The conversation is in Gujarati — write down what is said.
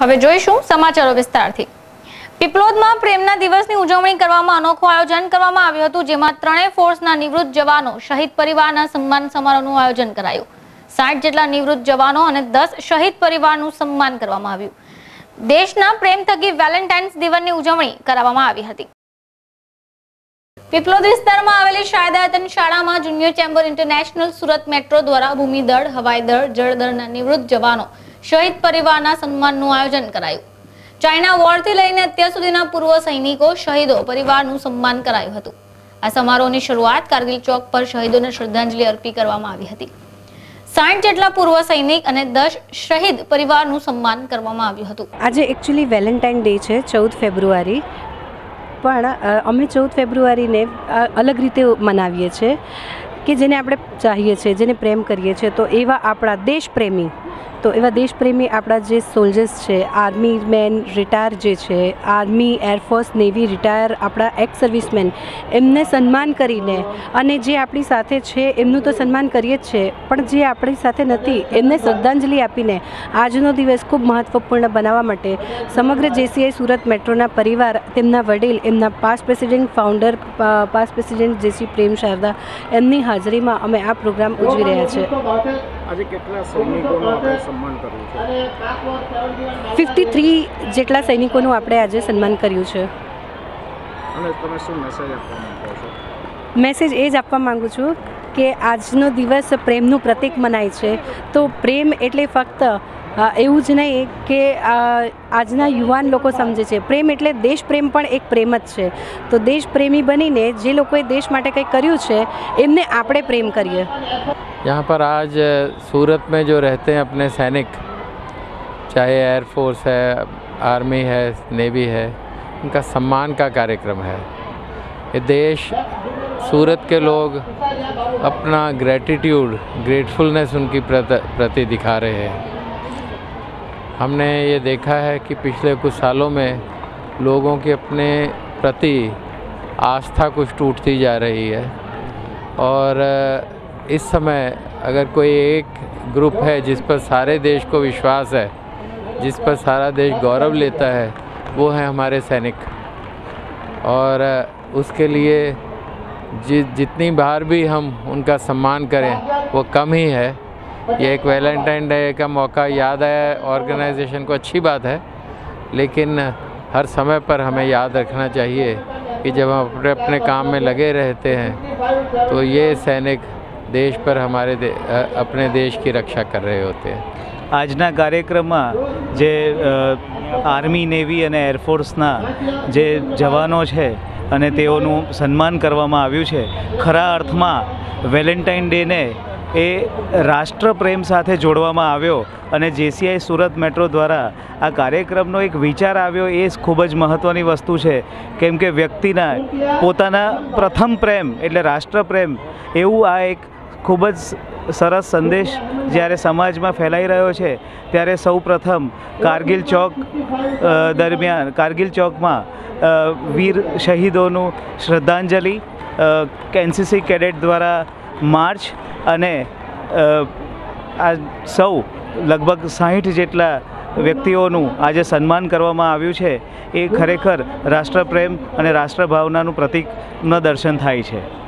હવે જોઈશું સમાચારો વિસ્તારથી. પીપલોદમાં પ્રેમના દિવસની ઉજવણી કરવામાં અનોખું આયોજન કરવામાં આવ્યું હતું, જેમાં ત્રણેય ફોર્સના નિવૃત્ત જવાનો શહીદ પરિવારના સન્માન સમારોહનું આયોજન કરાયું. સાઠ જેટલા નિવૃત્ત જવાનો અને દસ શહીદ પરિવારનું સન્માન કરવામાં આવ્યું. દેશના પ્રેમ થકી વેલેન્ટાઇન્સ દિવસની ઉજવણી કરાવવામાં આવી હતી. પીપલોદ વિસ્તારમાં આવેલી શારદાતન શાળામાં junior chamber international Surat metro દ્વારા ભૂમિદળ હવાઈ દળ જળદળના નિવૃત્ત જવાનો શહીદ પરિવારના સન્માનનું આયોજન કરાયું. ચાઇના વોરથી લઈને અત્યાર સુધીના પૂર્વ સૈનિકો શહીદો પરિવારનું સન્માન કરાયું હતું. આ સમારોહની શરૂઆત કારગિલ ચોક પર શહીદોને શ્રદ્ધાંજલિ અર્પી કરવામાં આવી હતી. સાઠ જેટલા પૂર્વ સૈનિક અને દસ શહીદ પરિવારનું સન્માન કરવામાં આવ્યું હતું. આજે એકચ્યુઅલી વેલેન્ટાઇન ડે છે, ચૌદ ફેબ્રુઆરી. પણ અમે ચૌદ ફેબ્રુઆરીને અલગ રીતે મનાવીએ છીએ કે જેને આપણે ચાહીએ છીએ, જેને પ્રેમ કરીએ છીએ, તો એવા આપણા દેશપ્રેમી તો એવા દેશપ્રેમી આપણા જે સોલ્જર્સ છે આર્મી મેન રિટાયર જે છે army air force navy retire આપણા એક્સ સર્વિસમેન એમને સન્માન કરીને અને જે આપણી સાથે છે, એમનું તો સન્માન કરીએ જ છે, પણ જે આપણી સાથે નથી, એમને શ્રદ્ધાંજલિ આપીને આજનો દિવસ ખૂબ મહત્ત્વપૂર્ણ બનાવવા માટે સમગ્ર જેસીઆઈ સુરત મેટ્રોના પરિવાર, તેમના વડીલ, એમના past president founder past president JC Prem Sharda એમની હાજરીમાં અમે આ પ્રોગ્રામ ઉજવી રહ્યા છે આજે કેટલા સૈનિકોનું આપણે સન્માન કર્યું છે? ફિફ્ટી થ્રી જેટલા સૈનિકોનું આપણે આજે સન્માન કર્યું છે. અને તમે શું મેસેજ આપવા માંગો છો? મેસેજ એ જ આપવા માંગુ છું કે આજનો દિવસ પ્રેમનું પ્રતીક મનાય છે. તો પ્રેમ એટલે ફક્ત એવું જ નહીં કે અ, આજના યુવાન લોકો સમજે છે પ્રેમ એટલે દેશ પ્રેમ પણ એક પ્રેમ જ છે તો દેશપ્રેમી બનીને જે લોકોએ દેશ માટે કંઈ કર્યું છે એમને આપણે પ્રેમ કરીએ यहाँ पर आज सूरत में जो रहते हैं अपने सैनिक चाहे एयरफोर्स है आर्मी है नेवी है उनका सम्मान का कार्यक्रम है ये देश सूरत के लोग अपना ग्रेटिट्यूड ग्रेटफुलनेस उनकी प्रत- प्रति दिखा रहे हैं हमने ये देखा है कि पिछले कुछ सालों में लोगों के अपने प्रति आस्था कुछ टूटती जा रही है। और इस समय अगर कोई एक ग्रुप है जिस पर सारे देश को विश्वास है, जिस पर सारा देश गौरव लेता है, वो है हमारे सैनिक। और, उसके लिए जि, जितनी बार भी हम उनका सम्मान करें, वो कम ही है। ये एक वैलेंटाइन डे का मौका याद है ऑर्गेनाइजेशन को अच्छी बात है लेकिन हर समय पर हमें याद रखना चाहिए कि जब हम अपने अपने काम में लगे रहते हैं तो ये सैनिक देश पर हमारे दे, अ, अपने देश की रक्षा कर रहे होते हैं આજના કાર્યક્રમમાં જે અ, આર્મી નેવી અને એરફોર્સના જે જવાનો છે અને તેઓનું સન્માન કરવામાં આવ્યું છે ખરા અર્થમાં વેલેન્ટાઇન ડેને એ રાષ્ટ્રપ્રેમ સાથે જોડવામાં આવ્યો અને જેસીઆઈ સુરત મેટ્રો દ્વારા આ કાર્યક્રમનો એક વિચાર આવ્યો એ ખૂબ જ મહત્ત્વની વસ્તુ છે. કેમ કે વ્યક્તિના પોતાના પ્રથમ પ્રેમ એટલે રાષ્ટ્રપ્રેમ એવું આ એક ખૂબ જ સરસ સંદેશ જ્યારે સમાજમાં ફેલાઈ રહ્યો છે, ત્યારે સૌ પ્રથમ કારગિલ ચોક દરમિયાન, કારગિલ ચોકમાં વીર શહીદોનું શ્રદ્ધાંજલિ એનસીસી કેડેટ દ્વારા માર્ચ અને આ સૌ લગભગ સાહીઠ જેટલા વ્યક્તિઓનું આજે સન્માન કરવામાં આવ્યું છે. એ ખરેખર રાષ્ટ્રપ્રેમ અને રાષ્ટ્રભાવનાનું પ્રતીકનું દર્શન થાય છે.